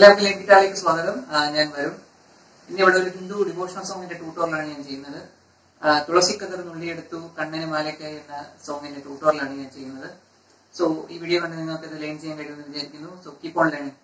എല്ലാവർക്കും ലെങ്കിറ്റാലേക്ക് സ്വാഗതം. ഞാൻ വരും. ഇനി ഇവിടെ ഒരു ഹിന്ദു ഡിവോഷണൽ സോങ്ങിന്റെ ട്യൂട്ടോറിലാണ് ഞാൻ ചെയ്യുന്നത്. തുളസി കതർ നുള്ളിയെടുത്തു കണ്ണന് മാലയ്ക്കായി എന്ന സോങ്ങിന്റെ ട്യൂട്ടോറിലാണ് ഞാൻ ചെയ്യുന്നത്. സോ ഈ വീഡിയോ കണ്ട് നിങ്ങൾക്ക് ഇത് ലേൺ ചെയ്യാൻ കഴിയുമെന്ന് വിചാരിക്കുന്നു. സോ കീപ് ഓൺ ലേണിംഗ്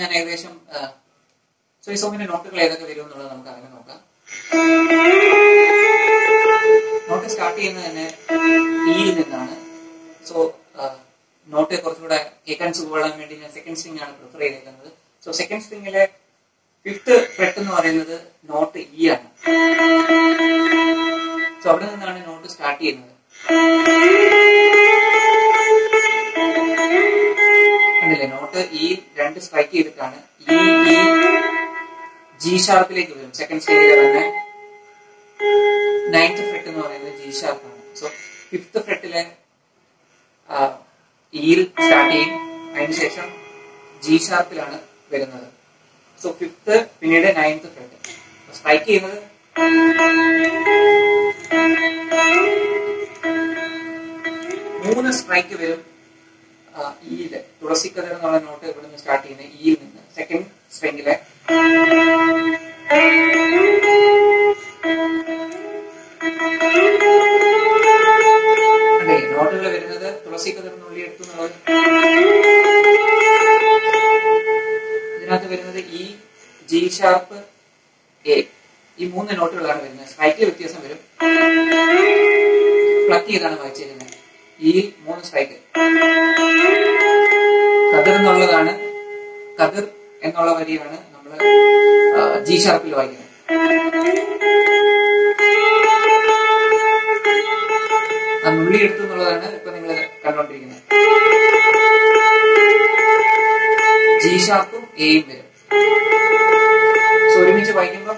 ഞാൻ ഏകദേശം സോ ഈ സോങ്ങിന്റെ നോട്ടുകൾ ഏതൊക്കെ വരും എന്നുള്ളത് നമുക്ക് അങ്ങനെ നോക്കാം. നോട്ട് സ്റ്റാർട്ട് ചെയ്യുന്നത് തന്നെ ഈയിൽ നിന്നാണ്. സോ നോട്ട് കുറച്ചുകൂടെ കേൾക്കാൻ സുഖപ്പെടാൻ വേണ്ടി ഞാൻ സെക്കൻഡ് സ്ട്രിംഗ് ആണ് പ്രിഫർ ചെയ്തേക്കുന്നത്. സോ സെക്കൻഡ് സ്ട്രിംഗിലെ ഫിഫ്ത്ത് ഫ്രെട്ട് എന്ന് പറയുന്നത് നോട്ട് ഇ ആണ്. സോ അവിടെ നിന്നാണ് നോട്ട് സ്റ്റാർട്ട് ചെയ്യുന്നത്. നോട്ട് ഈ രണ്ട് സ്ട്രൈക്ക് ചെയ്തിട്ടാണ് ഈ ജി ഷാർപ്പിലേക്ക് വരും. സെക്കൻഡ് സ്റ്റേജിലെ തന്നെ നയൻത് ഫ്രെട്ട് എന്ന് പറയുന്നത് ജി ഷാർപ്പാണ് സോ ഫിഫ്ത്ത് ഫ്രെട്ടിലെ ഇയിൽ സ്റ്റാർട്ട് ചെയ്യും. അതിനുശേഷം ജി ഷാർപ്പിലാണ് വരുന്നത്. സോ ഫിഫ്ത്ത് പിന്നീട് നയൻത് ഫ്രെട്ട് സ്ട്രൈക്ക് ചെയ്യുന്നത് മൂന്ന് സ്ട്രൈക്ക് വരും. ഇയിൽ തുളസി കഥ എന്നുള്ള നോട്ട് ഇവിടെ നിന്ന് സ്റ്റാർട്ട് ചെയ്യുന്നത് ഇയിൽ നിന്ന് സെക്കൻഡ് അതെ നോട്ടുകൾ വരുന്നത് തുളസി കഥ നുള്ളി എടുത്തു എന്നുള്ളത്. ഇതിനകത്ത് വരുന്നത് ഇ ജി ഷാർപ്പ് എ ഈ മൂന്ന് നോട്ടുകളാണ് വരുന്നത്. സ്ട്രൈക്കിൽ വ്യത്യാസം വരും. പ്ലക്ക് ചെയ്താണ് വായിച്ചിരുന്നത് ഈ മൂന്ന് സ്ട്രൈക്ക് കതിർ എന്നുള്ളതാണ്. കതിർ എന്നുള്ള വരിയാണ് നമ്മൾ ജി ഷാർപ്പിൽ വായിക്കുന്നത്. ആ നുള്ളി എടുത്തു എന്നുള്ളതാണ് ഇപ്പൊ നിങ്ങൾ കണ്ടുകൊണ്ടിരിക്കുന്നത് ജി ഷാർപ്പും എയും വരും. സോ ഒരുമിച്ച് വായിക്കുമ്പോൾ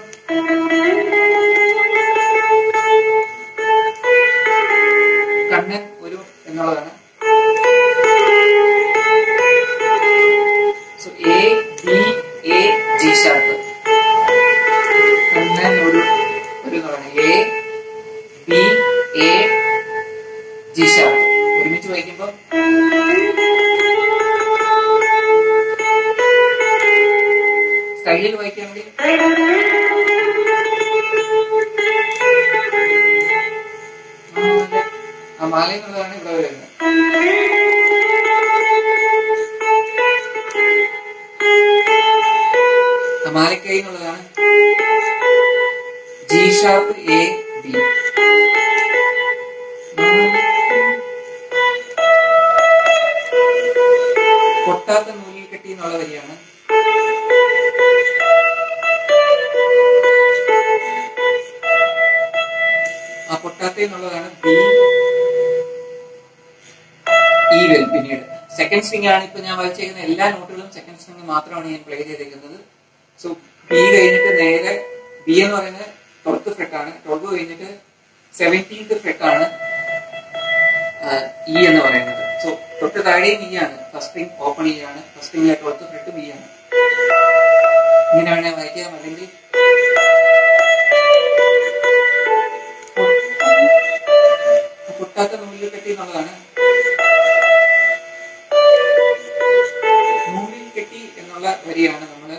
മാല എന്നുള്ളതാണ് ഇവിടെ വരുന്നത്. മാലക്കൈ എന്നുള്ളതാണ് ജി ഷാർപ്പ് എ ബി പൊട്ടാത്ത നൂലിൽ കെട്ടി എന്നുള്ള വരിയാണ്. ആ പൊട്ടാത്ത എന്നുള്ളതാണ് ബി വരും പിന്നീട്. സെക്കൻഡ് സ്ട്രിംഗ് ആണ് ഇപ്പൊ ഞാൻ വായിച്ചേക്കുന്ന എല്ലാ നോട്ടുകളും സെക്കൻഡ് സ്ട്രിംഗ് മാത്രമാണ് ഞാൻ പ്ലേ ചെയ്തേക്കുന്നത്. സോ ബി കഴിഞ്ഞിട്ട് നേരെ ബി എന്ന് പറയുന്നത് ട്വൽത്ത് ഫ്രെറ്റ് ആണ്. ട്വൽവ് കഴിഞ്ഞിട്ട് സെവന്റീൻത് ഫ്രെറ്റ് ആണ് ഇ എന്ന് പറയുന്നത്. സോ തൊട്ട് താഴെയും ഇ ആണ്. ഫസ്റ്റ് സ്ട്രിംഗ് ഓപ്പൺ ഇ ആണ്. ഫസ്റ്റ് സ്ട്രിംഗിലെ ട്വൽത്ത് ഫ്രെറ്റ് ബി ആണ്. ഇങ്ങനെ വേണേ വായിക്കാം അല്ലെങ്കിൽ പൊട്ടാത്ത നൂലിൽ കെട്ടി എന്നുള്ളതാണ്. വരിയാണ് നമ്മൾ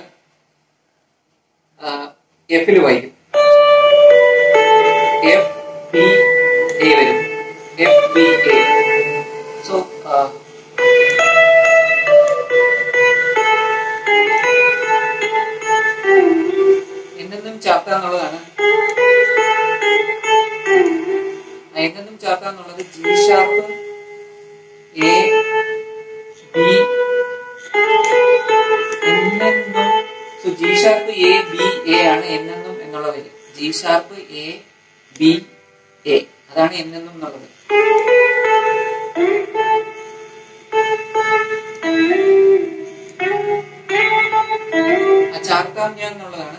എഫിൽ വായിക്കും. എഫ് ബി എ വരും. എഫ് ബി എ സോ എന്നെന്നും ചാത്ത എന്നുള്ളതാണ്. എന്നെന്നും ചാർത്ത എന്നുള്ളത് G sharp A B G sharp A B A ആണ് എന്നെന്നും എന്നുള്ള വരി. G sharp A B A അതാണ് എന്നെന്നും എന്നുള്ളത്. ചാർക്കാമ്യ എന്നുള്ളതാണ്.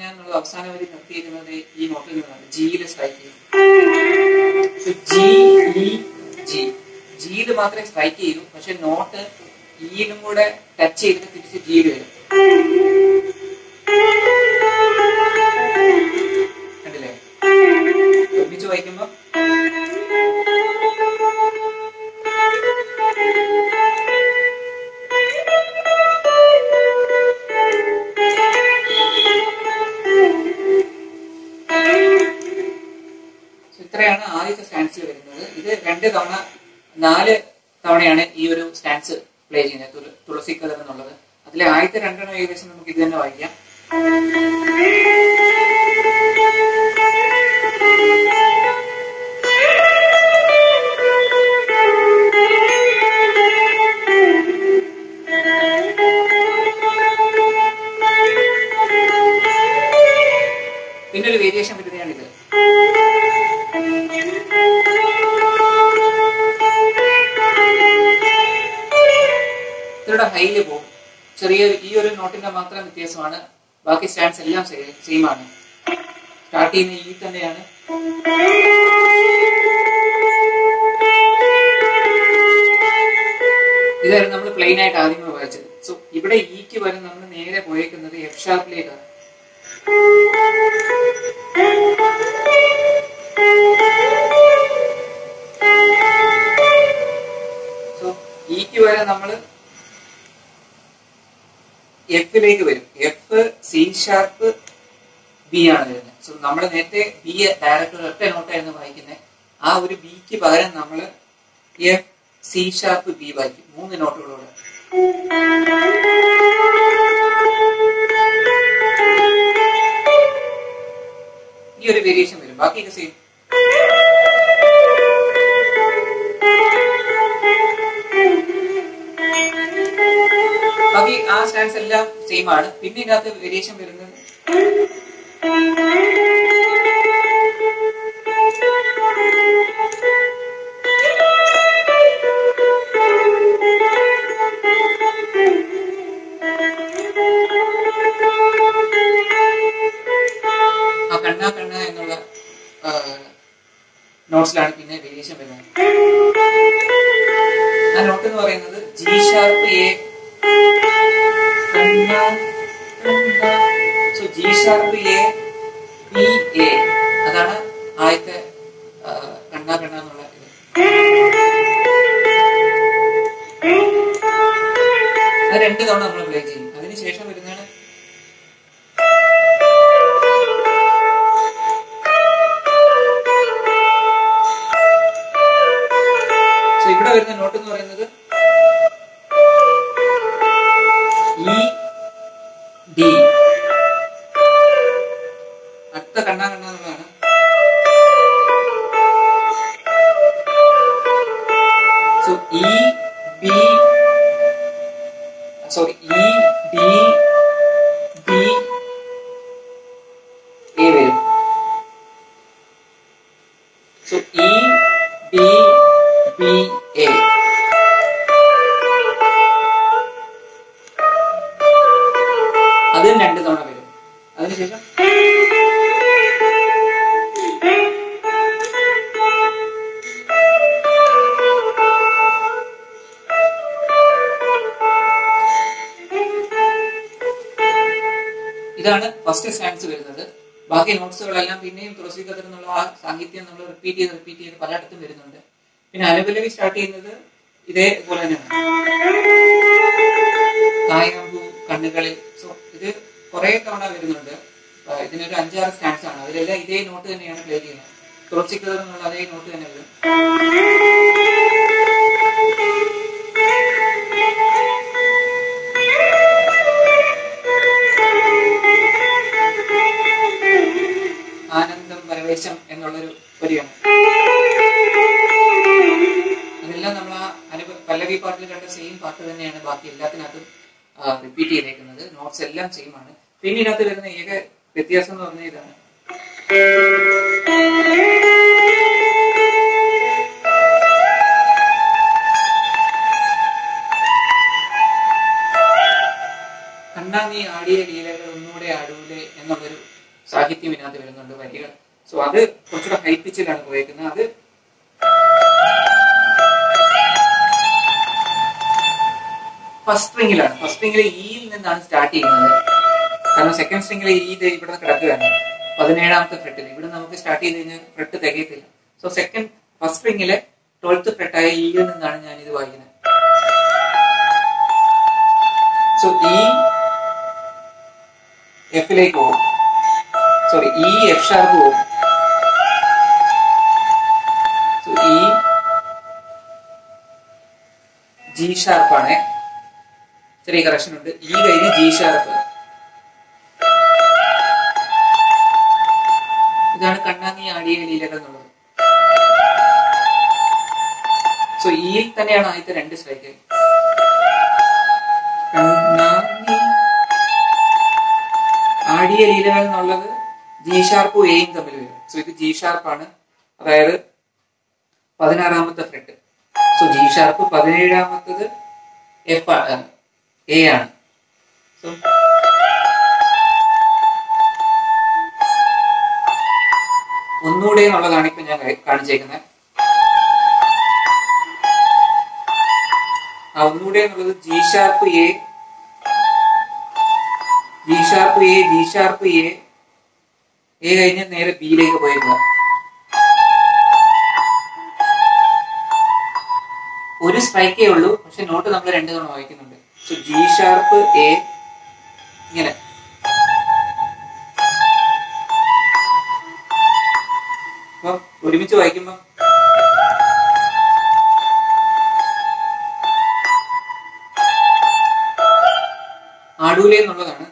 ഞാൻ എന്നുള്ള അവസാനം വരി നിർത്തിയിരിക്കുന്നത് ഈ നോട്ടിൽ നിന്നാണ്. ജിയിലെ സ്ട്രൈക്ക് ചെയ്യും ജി ജി മാത്രമേ സ്ട്രൈക്ക് ചെയ്യൂ പക്ഷെ നോട്ട് ഇയിലും കൂടെ ടച്ച് ചെയ്തിട്ട് തിരിച്ച് ജിയിൽ വരും. കണ്ടില്ലേ? ഒരുമിച്ച് വായിക്കുമ്പോ ഇത്രയാണ് ആദ്യത്തെ സ്റ്റാൻസിൽ വരുന്നത്. ഇത് രണ്ട് തവണ നാല് തവണയാണ് ഈ ഒരു സ്റ്റാൻസ് പ്ലേ ചെയ്യുന്നത്. തുള- തുളസി കഥ എന്നുള്ളത്. അതിലെ ആദ്യത്തെ രണ്ടെണ്ണം ഏകദേശം നമുക്ക് ഇത് തന്നെ വായിക്കാം. പിന്നെ ഒരു വേരിയേഷൻ വരുന്നതാണിത്. ഇതിലൂടെ ഹൈയിൽ പോകും. ചെറിയ ഈ ഒരു നോട്ടിന്റെ മാത്രം വ്യത്യാസമാണ്. ബാക്കി സ്റ്റാൻഡ്സ് എല്ലാം സെയിം ആണ്. സ്റ്റാർട്ട് ചെയ്യുന്ന ഈ തന്നെയാണ്. ഇതായിരുന്നു നമ്മൾ പ്ലെയിൻ ആയിട്ട് ആദ്യമേ വായിച്ചത് സോ ഇവിടെ ഈക്ക് വരെ നമ്മൾ നേരെ പോയേക്കുന്നത് എഫ് ഷാർപ്പിലേക്കാണ് വരെ നമ്മൾ എഫിലേക്ക് വരും. എഫ് സി ഷാർപ്പ് ബി ആണ് വരുന്നത്. സോ നമ്മൾ നേരത്തെ ബി ഡയറക്റ്റ് ഒറ്റ നോട്ടായിരുന്നു വായിക്കുന്നത് ആ ഒരു ബിക്ക് പകരം നമ്മൾ എഫ് സി ഷാർപ്പ് ബി വായിക്കും. മൂന്ന് നോട്ടുകളോട് ഈ ഒരു വേരിയേഷൻ വരും. ബാക്കിയൊക്കെ സെയിം സെയിം ആണ് പിന്നെ ഇതിനകത്ത് വേരിയേഷൻ വരുന്നത് ആ കണ്ണ കണ്ണ എന്നുള്ള നോട്ട്സിലാണ് പിന്നെ വേരിയേഷൻ വരുന്നത്. ആ നോട്ട് എന്ന് പറയുന്നത് G sharp A so G sharp A B A അതാണ് ആദ്യത്തെ കണ്ണ കണ്ണ എന്നുള്ള ഇത്. അത് രണ്ട് തവണ നമ്മൾ പ്ലേ ചെയ്യും. അതിനുശേഷം വരുന്നതാണ് ഇവിടെ വരുന്ന നോട്ട് എന്ന് പറയുന്നത് ഇ B. ഇതാണ് ഫസ്റ്റ് സ്റ്റാൻസ് വരുന്നത്. ബാക്കി നോട്ട്സുകളെല്ലാം പിന്നെയും തുളസി കഥ എന്നുള്ള ആ സാഹിത്യം നമ്മൾ റിപ്പീറ്റ് ചെയ്ത് റിപ്പീറ്റ് ചെയ്ത് പലയിടത്തും വരുന്നുണ്ട്. പിന്നെ അനുപല്ലവി സ്റ്റാർട്ട് ചെയ്യുന്നത് ഇതേപോലെ തന്നെയാണ് കണ്ണുകളിൽ. സോ ഇത് കുറെ തവണ വരുന്നുണ്ട്. ഇതിനൊരു അഞ്ചാറ് സ്റ്റാൻസ് ആണ്. അതിലെല്ലാം ഇതേ നോട്ട് തന്നെയാണ് പ്ലേ ചെയ്യുന്നത്. തുളസി കഥ എന്നുള്ള അതേ നോട്ട് തന്നെ വരും പരവേശം എന്നുള്ളൊരു വരിയാണ് അതെല്ലാം നമ്മൾ ആ അനുഭവ പല്ലവി പാട്ടിൽ കണ്ട സെയിം പാട്ട് തന്നെയാണ് ബാക്കി എല്ലാത്തിനകത്തും റിപ്പീറ്റ് ചെയ്തേക്കുന്നത്. നോട്ട്സ് എല്ലാം സെയിം ആണ്. പിന്നെ ഇതിനകത്ത് വരുന്ന ഏക വ്യത്യാസം എന്ന് പറഞ്ഞാൽ ഇതാണ്. കണ്ണാ നീ ആടിയ ലീലകൾ ഒന്നുകൂടെ ആടൂലേ എന്നുള്ളൊരു സാഹിത്യം ഇതിനകത്ത് വരുന്നുണ്ട്. വരികൾ സോ അത് കുറച്ചുകൂടെ ഹൈ പിച്ചിലാണ് ഉപയോഗിക്കുന്നത്. അത് ഫസ്റ്റ് സ്ട്രിങ്ങിലാണ് ഫസ്റ്റ് സ്ട്രിങ്ങിലെ ഇയിൽ നിന്നാണ് സ്റ്റാർട്ട് ചെയ്യുന്നത്. കാരണം സെക്കൻഡ് സ്ട്രിങ്ങിലെ ഈ ഇവിടെ കിടക്കുകയാണ്. പതിനേഴാമത്തെ ഫ്രെട്ടിൽ ഇവിടെ നമുക്ക് സ്റ്റാർട്ട് ചെയ്ത് കഴിഞ്ഞാൽ ഫ്രെട്ട് തികയത്തില്ല. സോ സെക്കൻഡ് ഫസ്റ്റ് സ്ട്രിങ്ങിലെ ട്വൽത്ത് ഫ്രെട്ടായ ഇയിൽ നിന്നാണ് ഞാൻ ഇത് വായിക്കുന്നത് സോ ഈ എഫിലേക്ക് പോകും. സോറി ഈ എഫ് ഷാർപ്പ് പോകും. ജി ഷാർപ്പാണ് ചെറിയ കറക്ഷൻ ഉണ്ട്. ഈ കഴിഞ്ഞ് ജി ഷാർപ്പ് ഇതാണ് കണ്ണാങ്ങി ആടിയ ലീലകൾ എന്നുള്ളത്. സോ ഈയിൽ തന്നെയാണ് ആദ്യത്തെ രണ്ട് സ്ട്രൈക്ക് ആടിയ ലീലകൾ എന്നുള്ളത് ജി ഷാർപ്പും എയും തമ്മിൽ വരും. സോ ഇത് ജി ഷാർപ്പാണ് അതായത് പതിനാറാമത്തെ ജി ഷാർപ്പ് പതിനേഴാമത്തത് എഫ് എ ആണ്. ഒന്നുകൂടെ എന്നുള്ളതാണ് ഇപ്പൊ ഞാൻ കാണിച്ചേക്കുന്നത് ആ ഒന്നുകൂടെ എന്നുള്ളത് G sharp A G sharp A G sharp A A കഴിഞ്ഞ് നേരെ ബിയിലേക്ക് പോയേക്കുക ഒരു സ്ട്രൈക്കേ ഉള്ളൂ. പക്ഷെ നോട്ട് നമ്മൾ രണ്ടു തവണ വായിക്കുന്നുണ്ട്. സോ ജി ഷാർപ്പ് എ ഇങ്ങനെ. ഒരുമിച്ച് വായിക്കുമ്പോ ആടൂലേ എന്നുള്ളതാണ്.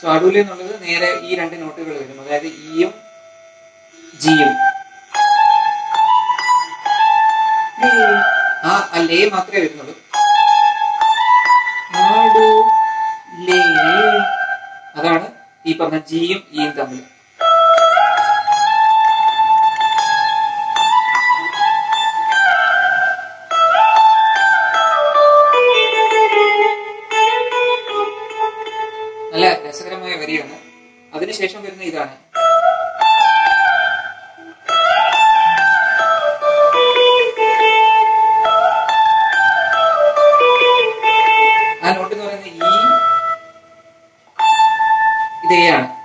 സോ ആടൂലേ എന്നുള്ളത് നേരെ ഈ രണ്ട് നോട്ടുകൾ വരും അതായത് ഇയും ജിയും ആ അല്ലേ മാത്രമേ വരുന്നുള്ളൂ. അതാണ് ഈ പറഞ്ഞ ജിയും ഇയും തമ്മിൽ. ആ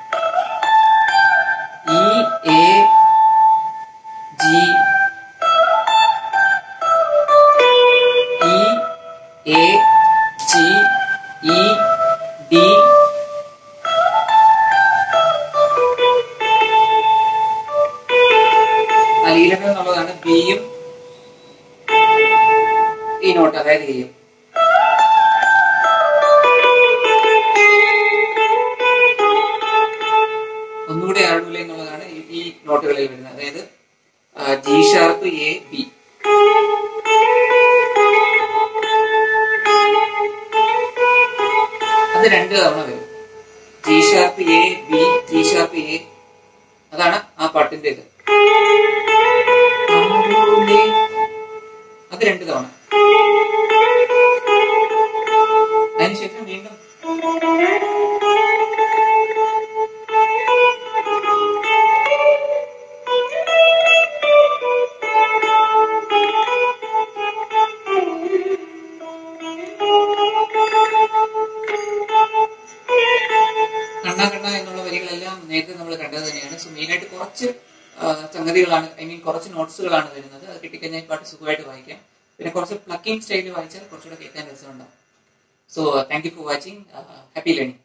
ഒന്നുകൂടെ ആടൂല എന്നുള്ളതാണ് ഈ നോട്ടുകളിൽ വരുന്നത്. അതായത് ജി ഷാർപ്പ് എ ബി അത് രണ്ട് തവണ വരും. G sharp A B G sharp A അതാണ് ആ പാട്ടിന്റെ ഇത്. അത് രണ്ട് തവണ. അതിനുശേഷം വീണ്ടും സംഗതികളാണ് ഐ മീൻ കുറച്ച് നോട്ട്സുകളാണ് വരുന്നത്. അത് കിട്ടിക്കഴിഞ്ഞാൽ പാട്ട് സുഖമായിട്ട് വായിക്കാം. പിന്നെ കുറച്ച് പ്ലക്കിംഗ് സ്റ്റൈലിൽ വായിച്ചാൽ കുറച്ചുകൂടെ കേൾക്കാൻ രസമുണ്ടാവും. So thank you for watching happy learning